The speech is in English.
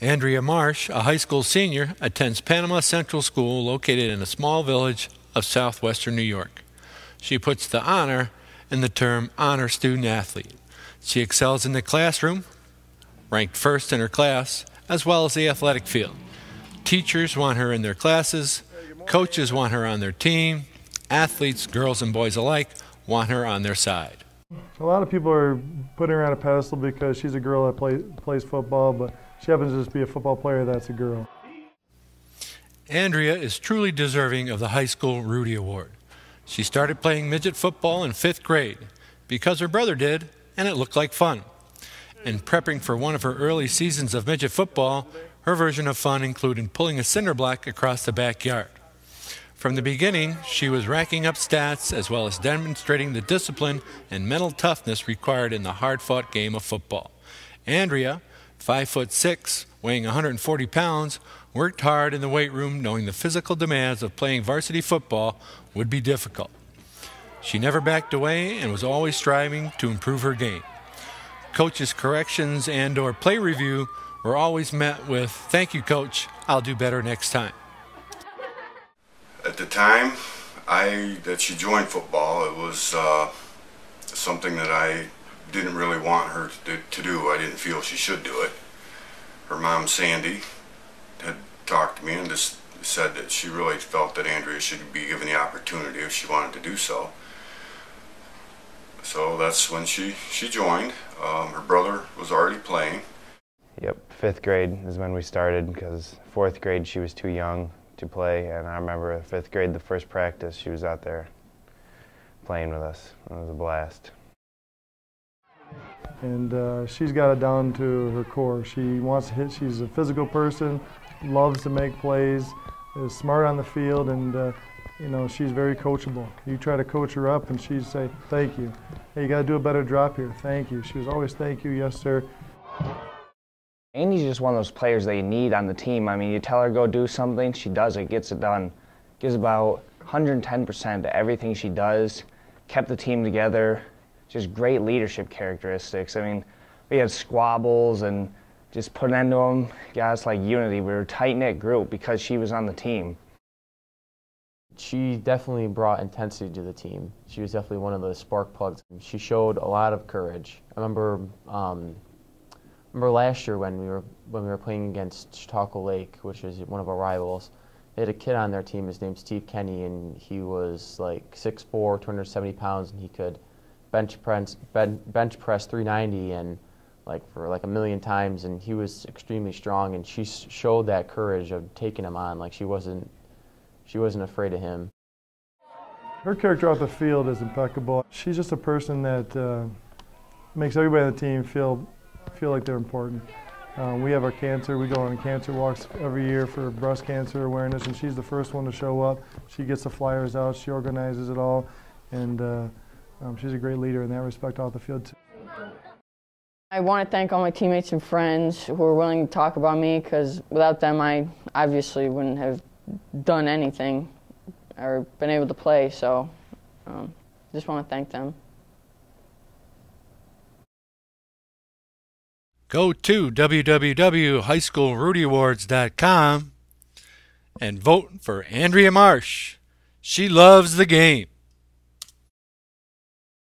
Andrea Marsh, a high school senior, attends Panama Central School located in a small village of southwestern New York. She puts the honor in the term honor student athlete. She excels in the classroom, ranked first in her class, as well as the athletic field. Teachers want her in their classes, coaches want her on their team, athletes, girls and boys alike, want her on their side. A lot of people are putting her on a pedestal because she's a girl that play, plays football, but she happens to just be a football player that's a girl. Andrea is truly deserving of the High School Rudy Award. She started playing midget football in fifth grade because her brother did, and it looked like fun. In prepping for one of her early seasons of midget football, her version of fun included pulling a cinder block across the backyard. From the beginning, she was racking up stats as well as demonstrating the discipline and mental toughness required in the hard fought game of football. Andrea, five foot six, weighing 140 pounds, worked hard in the weight room knowing the physical demands of playing varsity football would be difficult. She never backed away and was always striving to improve her game. Coach's corrections and or play review were always met with, thank you coach, I'll do better next time. At the time I that she joined football, it was uh, something that I didn't really want her to, to do. I didn't feel she should do it. Her mom, Sandy, had talked to me and just said that she really felt that Andrea should be given the opportunity if she wanted to do so. So that's when she, she joined. Um, her brother was already playing. Yep, fifth grade is when we started because fourth grade she was too young to play, and I remember fifth grade, the first practice, she was out there playing with us. It was a blast. And uh, she's got it down to her core. She wants to hit. She's a physical person, loves to make plays, is smart on the field, and uh, you know she's very coachable. You try to coach her up, and she'd say, "Thank you. Hey, you got to do a better drop here. Thank you." She was always, "Thank you, yes, sir." Amy's just one of those players that you need on the team. I mean, you tell her go do something, she does it, gets it done. Gives about 110% to everything she does. Kept the team together. Just great leadership characteristics. I mean, we had squabbles and just put an end to them. Guys like unity. We were a tight knit group because she was on the team. She definitely brought intensity to the team. She was definitely one of the spark plugs. She showed a lot of courage. I remember um, remember last year when we were when we were playing against Chautauqua Lake, which is one of our rivals. They had a kid on their team. His name's Steve Kenny, and he was like 6'4", 270 pounds, and he could bench press bench press 390 and like for like a million times, and he was extremely strong. And she showed that courage of taking him on. Like she wasn't she wasn't afraid of him. Her character off the field is impeccable. She's just a person that uh, makes everybody on the team feel feel like they're important. Um, we have our cancer. We go on cancer walks every year for breast cancer awareness, and she's the first one to show up. She gets the flyers out. She organizes it all, and uh, um, she's a great leader in that respect off the field too. I want to thank all my teammates and friends who are willing to talk about me because without them I obviously wouldn't have done anything or been able to play. So um, just want to thank them. Go to www.highschoolrudyawards.com and vote for Andrea Marsh. She loves the game.